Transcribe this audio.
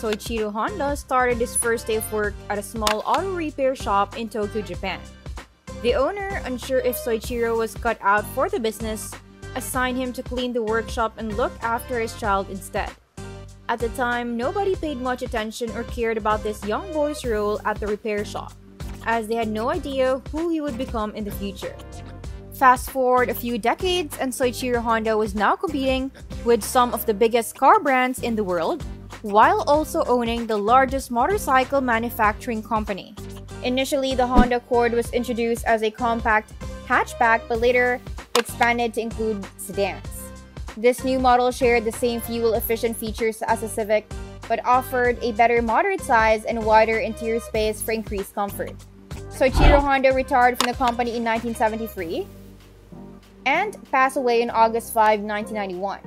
Soichiro Honda started his first day of work at a small auto repair shop in Tokyo, Japan. The owner, unsure if Soichiro was cut out for the business, assigned him to clean the workshop and look after his child instead. At the time, nobody paid much attention or cared about this young boy's role at the repair shop, as they had no idea who he would become in the future. Fast forward a few decades, and Soichiro Honda was now competing with some of the biggest car brands in the world, while also owning the largest motorcycle manufacturing company. Initially, the Honda Accord was introduced as a compact hatchback, but later expanded to include sedans. This new model shared the same fuel-efficient features as the Civic, but offered a better moderate size and wider interior space for increased comfort. Soichiro Honda retired from the company in 1973, and passed away on August 5, 1991.